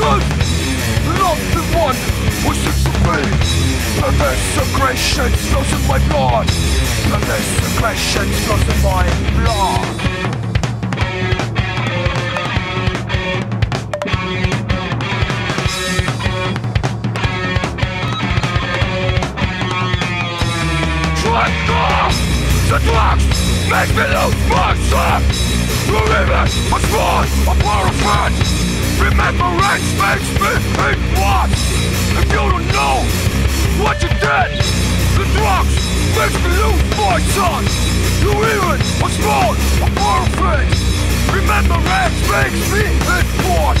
person Not the one who seeks to be Perverse aggression flows in my blood. Perverse aggression flows in my blood. The drugs make me lose myself The rivers must run, a power of friends Remember it makes me hate what? If you don't know what you did, the drugs makes me lose my son. You even are small, I'm perfect. Remember it makes me hate what?